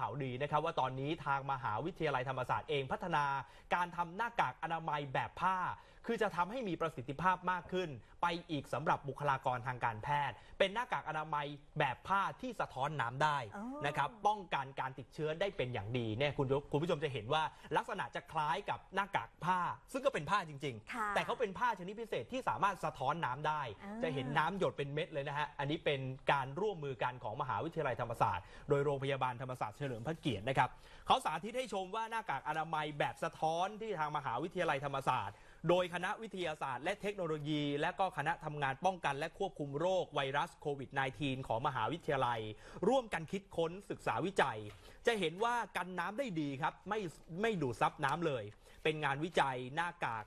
ข่าวดีนะครับว่าตอนนี้ทางมหาวิทยาลัยธรรมศาสตร์เองพัฒนาการทำหน้ากากอนามัยแบบผ้าคือจะทำให้มีประสิทธิภาพมากขึ้น ไปอีกสำหรับบุคลากรทางการแพทย์ เป็นหน้ากากอนามัยแบบผ้าที่สะท้อนน้ำได้อ๋อนะครับป้องกันการติดเชื้อได้เป็นอย่างดีเนี่ยคุณคุณผู้ชมจะเห็นว่าลักษณะจะคล้ายกับหน้ากากผ้า ซึ่งก็เป็นผ้าจริงค่ะๆแต่เขาเป็นผ้าชนิดพิเศษที่สามารถสะท้อนน้ำได้อ่าจะเห็นน้ำหยดเป็นเม็ดเลยนะฮะอันนี้เป็นการร่วมมือกันของมหาวิทยาลัยธรรมศาสตร์ โดยโรงพยาบาลธรรมศาสตร์เฉลิมพระเกียรตินะครับเขาสาธิตให้ชมว่าหน้ากากอนามัยแบบสะท้อนที่ทางมหาวิทยาลัยธรรมศาสตร์ โดยคณะวิทยาศาสตร์และเทคโนโลยี และก็คณะทำงานป้องกันและควบคุมโรคไวรัสโควิด -19 ของมหาวิทยาลัย ร่วมกันคิดค้นศึกษาวิจัย จะเห็นว่ากันน้ำได้ดีครับ ไม่ไม่ดูดซับน้ำเลย เป็นงานวิจัยหน้ากาก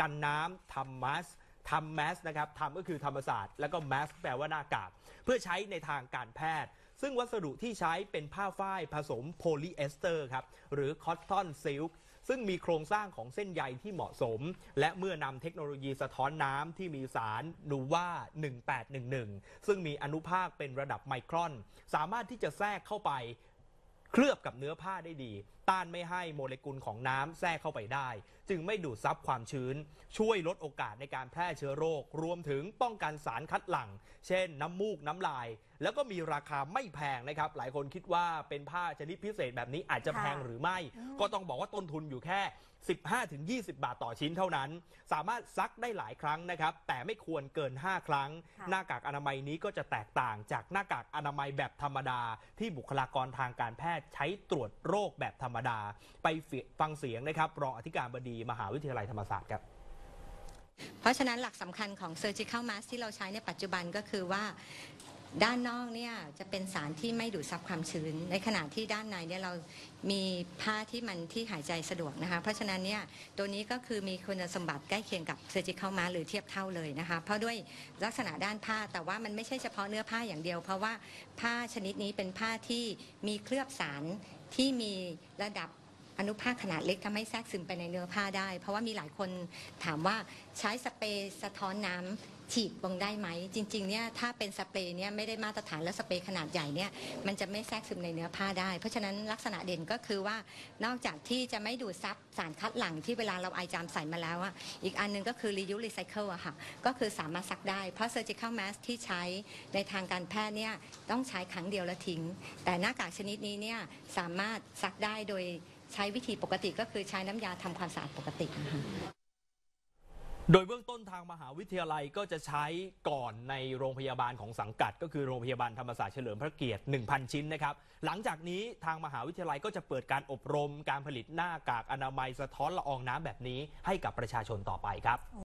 กันน้ำทำมัสธรรมสนะครับธรรมก็คือธรรมศาสตร์ แล้วก็แมสแปลว่าหน้ากาก เพื่อใช้ในทางการแพทย์ ซึ่งวัสดุที่ใช้เป็นผ้าฝ้ายผสมโพลีเอสเตอร์ครับ หรือ cotton silk ซึ่งมีโครงสร้างของเส้นใยที่เหมาะสม และเมื่อนำเทคโนโลยีสะท้อนน้ำที่มีสาร NUVA 1811 ซึ่งมีอนุภาคเป็นระดับไมครอน สามารถที่จะแทรกเข้าไป เคลือบกับเนื้อผ้าได้ดี ต้านไม่ให้โมเลกุลของน้ำแทรกเข้าไปได้ จึงไม่ดูดซับความชื้น ช่วยลดโอกาสในการแพร่เชื้อโรค รวมถึงป้องกันสารคัดหลั่ง เช่น น้ำมูกน้ำลาย แล้วก็มีราคาไม่แพงนะครับ หลายคนคิดว่าเป็นผ้าชนิดพิเศษแบบนี้อาจจะค่ะแพงหรือไม่ ก็ต้องบอกว่าต้นทุนอยู่แค่15-20 บาทต่อชิ้นเท่านั้น สามารถซักได้หลายครั้งนะครับ แต่ไม่ควรเกิน 5 ครั้งค่ะหน้ากากอนามัยนี้ก็จะแตกต่างจากหน้ากากอนามัยแบบธรรมดา ที่บุคลากรทางการแพทย์ใช้ตรวจโรคแบบธรรมดา ไปฟังเสียงนะครับรองอธิการบดีมหาวิทยาลัยธรรมศาสตร์ครับเพราะฉะนั้นหลักสำคัญของ surgical mask ที่เราใช้ในปัจจุบันก็คือว่า ด้านนอกเนี่ยจะเป็นสารที่ไม่ดูดซับความชื้น ในขณะที่ด้านในเนี่ยเรามีผ้าที่มันที่หายใจสะดวกนะคะ เพราะฉะนั้นเนี่ยตัวนี้ก็คือมีคุณสมบัติใกล้เคียงกับ surgical mask หรือเทียบเท่าเลยนะคะ เพราะด้วยลักษณะด้านผ้าแต่ว่ามันไม่ใช่เฉพาะเนื้อผ้าอย่างเดียว เพราะว่าผ้าชนิดนี้เป็นผ้าที่มีเคลือบสารที่มีระดับ อนุภาคขนาดเล็กทำให้แทรกซึมไปในเนื้อผ้าได้ เพราะว่ามีหลายคนถามว่าใช้สเปรย์สะท้อนน้ำฉีดลงได้ไหม จริงๆเนี่ยถ้าเป็นสเปรย์เนี่ยไม่ได้มาตรฐานและสเปรย์ขนาดใหญ่เนี่ยมันจะไม่แทรกซึมในเนื้อผ้าได้ เพราะฉะนั้นลักษณะเด่นก็คือว่านอกจากที่จะไม่ดูดซับสารคัดหลั่งที่เวลาเราไอจามใส่มาแล้วอะอีกอันหนึงก็คือ reuse recycle อะค่ะก็คือสามารถซักได้ เพราะ surgical mask ที่ใช้ในทางการแพทย์เนี่ยต้องใช้ครั้งเดียวแล้วทิ้ง แต่หน้ากากชนิดนี้เนี่ยสามารถซักได้โดย ใช้วิธีปกติก็คือใช้น้ำยาทำความสะอาดปกตินะคะโดยเบื้องต้นทางมหาวิทยาลัยก็จะใช้ก่อนในโรงพยาบาลของสังกัด ก็คือโรงพยาบาลธรรมศาสตร์เฉลิมพระเกียรติ 1,000 ชิ้นนะครับ หลังจากนี้ทางมหาวิทยาลัยก็จะเปิดการอบรมการผลิตหน้ากากอนามัยสะท้อนละอองน้ำแบบนี้ให้กับประชาชนต่อไปครับ